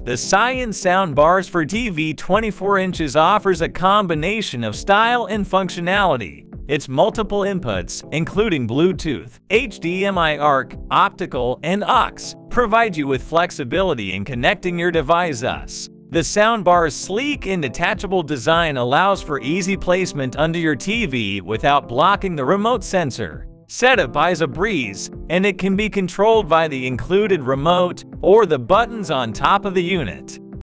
The Saiyin Soundbars for TV 24 inches offers a combination of style and functionality. Its multiple inputs, including Bluetooth, HDMI ARC, optical, and aux, provide you with flexibility in connecting your devices. The soundbar's sleek and detachable design allows for easy placement under your TV without blocking the remote sensor. Setup is a breeze, and it can be controlled by the included remote or the buttons on top of the unit.